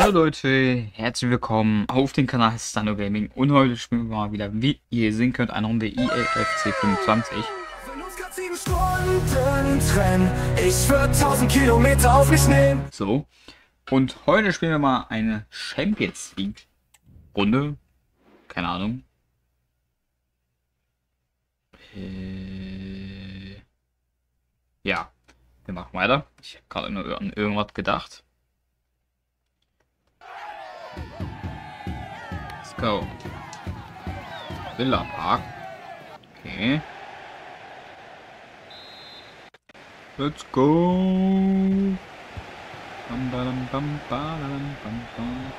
Hallo Leute, herzlich willkommen auf dem Kanal Stano Gaming und heute spielen wir mal wieder, wie ihr sehen könnt, eine Runde ILFC 25. Wenn uns grad sieben Stunden trennen, ich würde 1000 Kilometer auf mich nehmen. So, und heute spielen wir mal eine Champions League Runde, keine Ahnung. Äh, ja, wir machen weiter. Ich habe gerade an irgendwas gedacht. Go. Villa Park. Okay. Let's go. Bam, badam, bam, badam, bam, bam.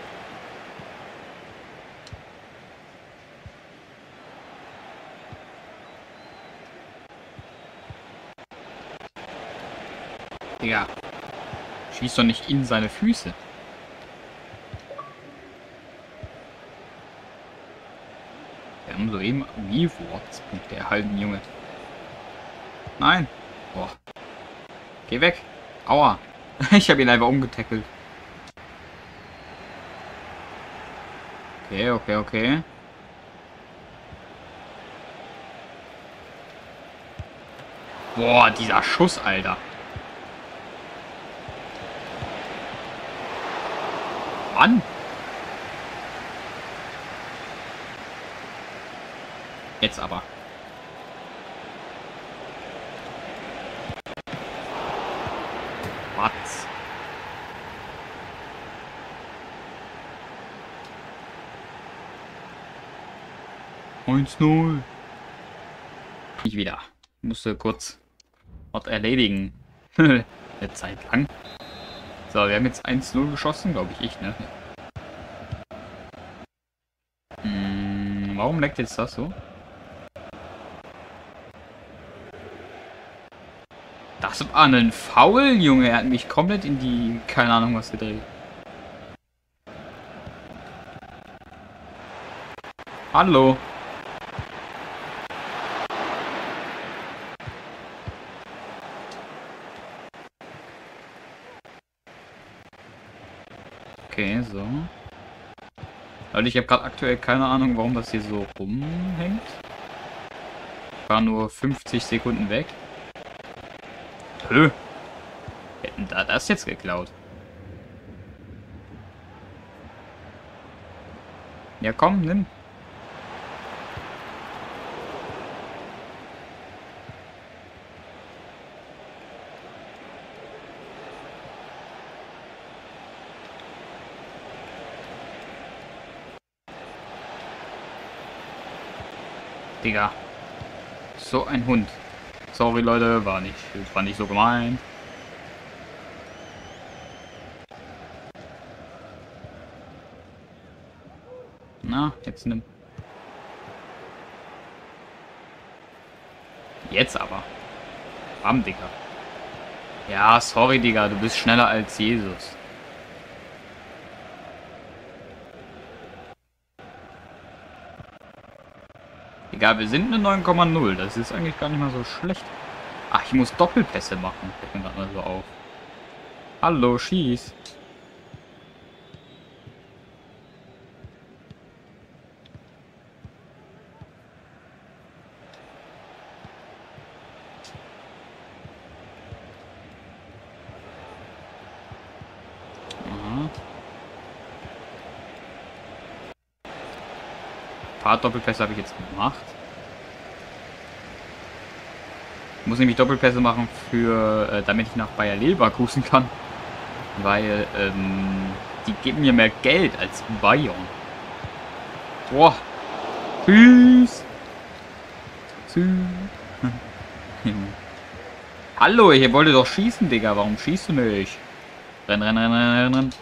Digga. Schieß doch nicht in seine Füße. Wir haben soeben Rewards-Punkte erhalten, Junge. Nein. Boah. Geh weg. Aua. Ich habe ihn einfach umgetackelt. Okay, okay, okay. Boah, dieser Schuss, Alter. Mann. Jetzt aber. Was? Eins null. Ich wieder. Musste kurz was erledigen. Eine Zeit lang. So, wir haben jetzt 1-0 geschossen, glaube ich, ich, ne? Hm, warum leckt jetzt das so? Das war ein Foul, Junge. Er hat mich komplett in die, keine Ahnung was gedreht. Hallo. Okay, so. Weil ich habe gerade aktuell keine Ahnung, warum das hier so rumhängt. War nur 50 Sekunden weg. Hö. Hätten da das jetzt geklaut? Ja, komm, nimm. Digga. So ein Hund. Sorry, Leute, war nicht, war nicht so gemeint. Na, jetzt nimm. Jetzt aber. Bam, Digga. Ja, sorry, Digga, du bist schneller als Jesus. Egal, wir sind eine 9,0. Das ist eigentlich gar nicht mal so schlecht. Ach, ich muss Doppelpässe machen. Fällt mir gerade so auf. Hallo, schieß. Paar Doppelpässe habe ich jetzt gemacht. Ich muss nämlich Doppelpässe machen für, äh, damit ich nach Bayer Leverkusen kann. Weil, ähm, die geben mir mehr Geld als Bayern. Boah. Tschüss. Tschüss. Hallo, ich wollte doch schießen, Digga. Warum schießt du nicht? Renn, renn, renn, renn, renn.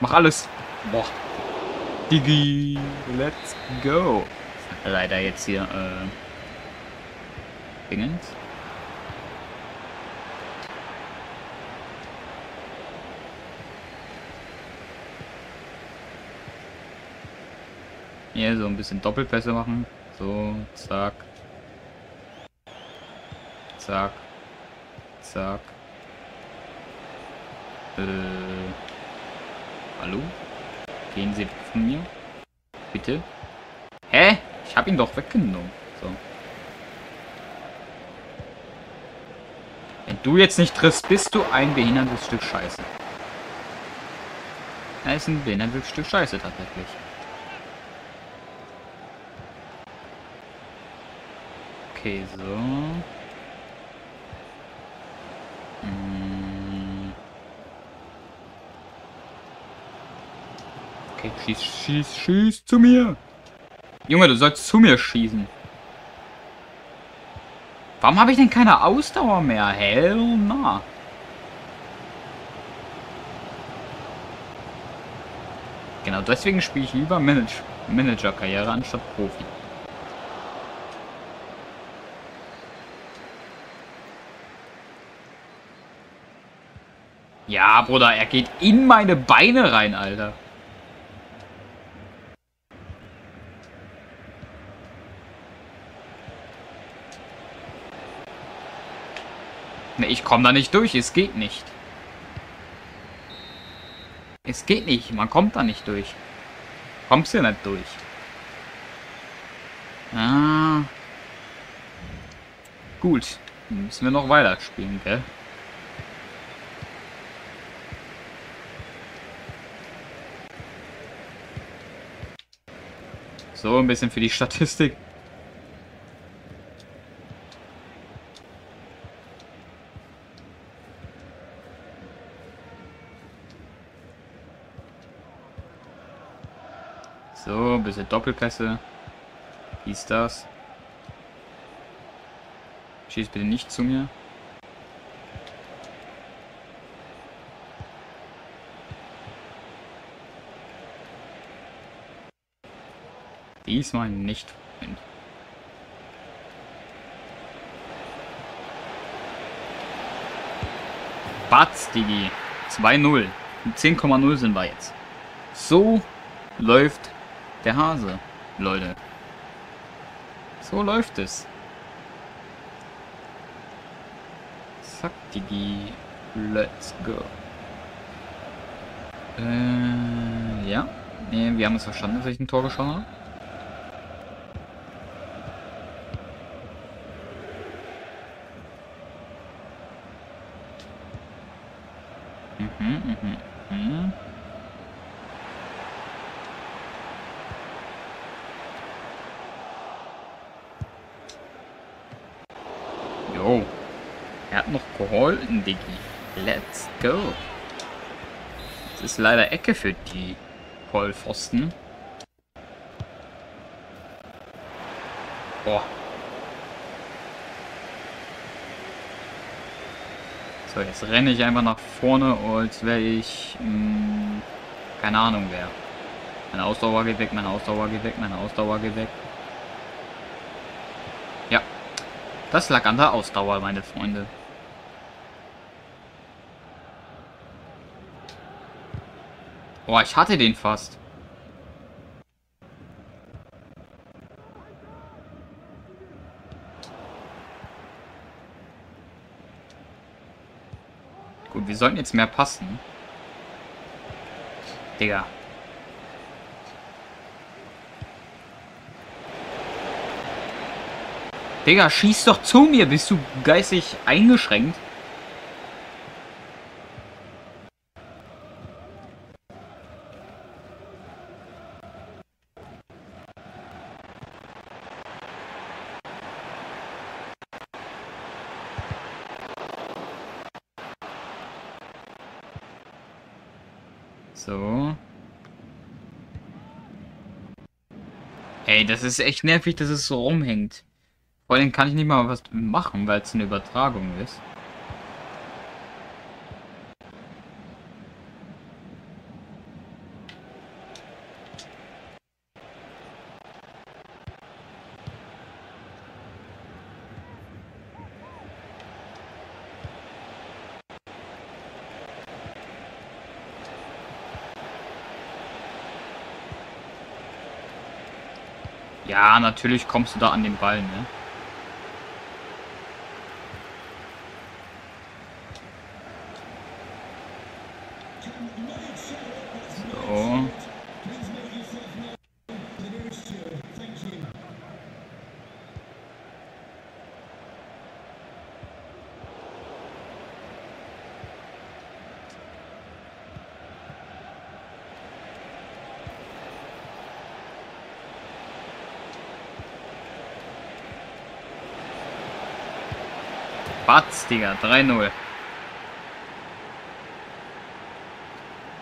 Mach alles. Boah. Digi, let's go. Leider jetzt hier, äh, Dingens. Hier so ein bisschen Doppelpässe machen. So, zack. Zack. Zack. Äh. Hallo? Gehen Sie von mir. Bitte. Hä? Ich habe ihn doch weggenommen. So. Wenn du jetzt nicht triffst, bist du ein behindertes Stück Scheiße. Er ist ein behindertes Stück Scheiße tatsächlich. Okay, so. Okay, schieß, schieß, schieß zu mir. Junge, du sollst zu mir schießen. Warum habe ich denn keine Ausdauer mehr? Hell na. Genau, deswegen spiele ich lieber Manage Manager-Karriere anstatt Profi. Ja, Bruder, er geht in meine Beine rein, Alter. Ich komme da nicht durch. Es geht nicht. Es geht nicht. Man kommt da nicht durch. Kommst du nicht durch. Ah. Gut. Müssen wir noch weiter spielen, gell? So, ein bisschen für die Statistik. So, ein bisschen Doppelpässe. Wie ist das? Schieß bitte nicht zu mir. Diesmal nicht. Batz, Digi. 2-0. 10,0 sind wir jetzt. So läuft der Hase, Leute. So läuft es. Zack, Digi. Let's go. Äh, ja. Nee, wir haben es verstanden, dass ich ein Tor geschossen habe. Mhm, mhm, mhm. Jo. Er hat noch geholfen, Diggi. Let's go. Es ist leider Ecke für die Vollpfosten. Boah. So, jetzt renne ich einfach nach vorne, als wäre ich... Mh, keine Ahnung wer. Meine Ausdauer geht weg, meine Ausdauer geht weg, meine Ausdauer geht weg. Ja. Das lag an der Ausdauer, meine Freunde. Boah, ich hatte den fast. Gut, wir sollten jetzt mehr passen. Digga. Digga, schieß doch zu mir. Bist du geistig eingeschränkt? So. Ey, das ist echt nervig, dass es so rumhängt. Vor allem kann ich nicht mal was machen, weil es eine Übertragung ist. Ja, natürlich kommst du da an den Ball, ne? So. Batz, Digga. 3-0.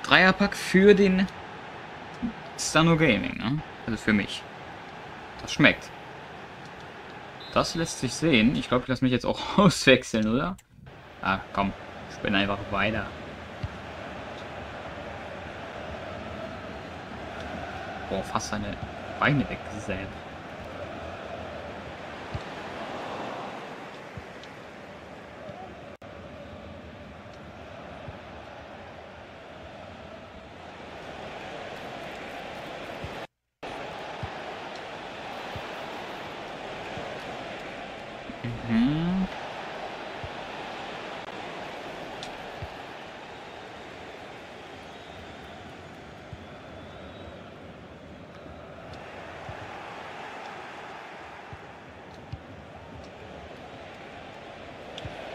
Dreierpack für den Stano Gaming, ne? Also für mich. Das schmeckt. Das lässt sich sehen. Ich glaube, ich lasse mich jetzt auch auswechseln, oder? Ah, komm. Ich bin einfach weiter. Boah, fast seine Beine weggesägt. Mhm.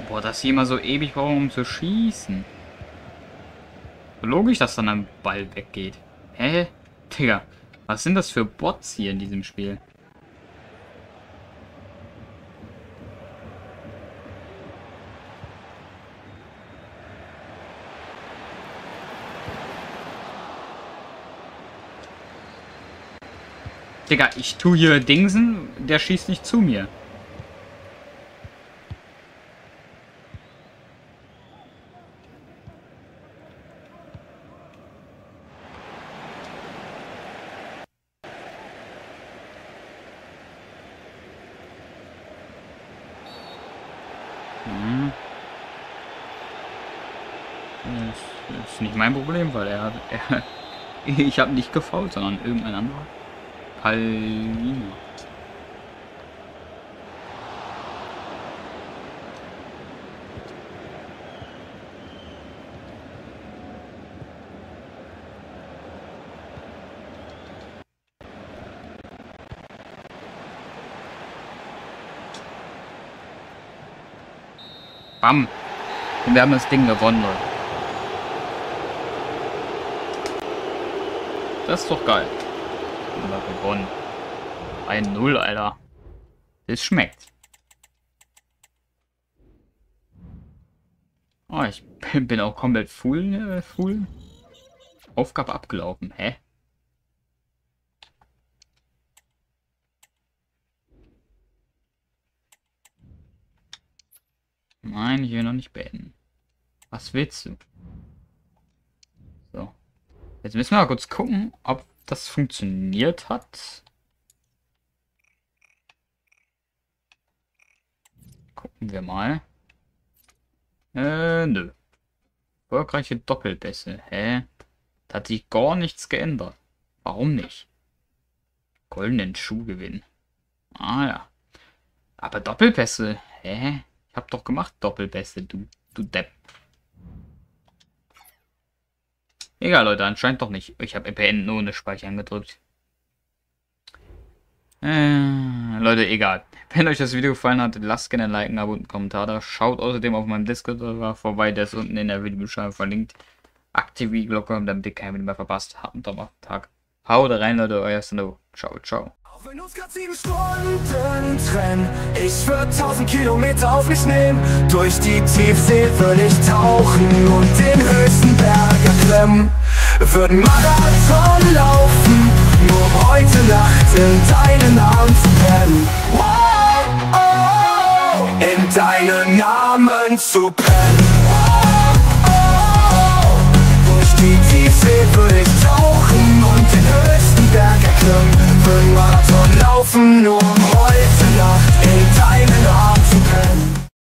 Boah, dass sie immer so ewig brauchen, um zu schießen. Logisch, dass dann ein Ball weggeht. Hä? Digga, was sind das für Bots hier in diesem Spiel? Digga, ich tu hier Dingsen, der schießt nicht zu mir. Hm. Das ist nicht mein Problem, weil er hat... Er, ich habe nicht gefault, sondern irgendein anderer. Palina. Bam. Und wir haben das Ding gewonnen, Leute. Das ist doch geil. Wir gewonnen. 1-0, Alter. Es schmeckt. Oh, ich bin auch komplett full, äh, full. Aufgabe abgelaufen. Hä? Nein, ich will noch nicht beenden. Was willst du? So. Jetzt müssen wir mal kurz gucken, ob das funktioniert hat. Gucken wir mal. Äh, nö. Erfolgreiche Doppelbässe. Hä? Da hat sich gar nichts geändert. Warum nicht? Goldenen Schuhgewinn. Ah ja. Aber Doppelbässe. Hä? Ich hab doch gemacht Doppelbässe, du, du Depp. Egal, Leute, anscheinend doch nicht. Ich habe beenden ohne Speichern gedrückt. Äh, Leute, egal. Wenn euch das Video gefallen hat, lasst gerne ein Like, ein Abo und einen Kommentar da. Schaut außerdem auf meinem Discord-Server vorbei, der ist unten in der Videobeschreibung verlinkt. Aktiviert die Glocke, damit ihr kein Video mehr verpasst. Habt einen Tag. Haut rein, Leute, euer Snow. Ciao, ciao. Auch wenn uns grad sieben Stunden trennen, ich würde tausend Kilometer auf mich nehmen. Durch die Tiefsee würde ich tauchen und den höchsten Berg Leben würden Marathon laufen, nur um heute Nacht in deinen Arm zu pennen. Oh, oh, oh, in deinen Armen zu pennen. Oh, oh, Durch die Tiefsee würde ich tauchen und den höchsten Berg erklimmen. Würden Marathon laufen, nur um heute Nacht in deinen Arm zu pennen.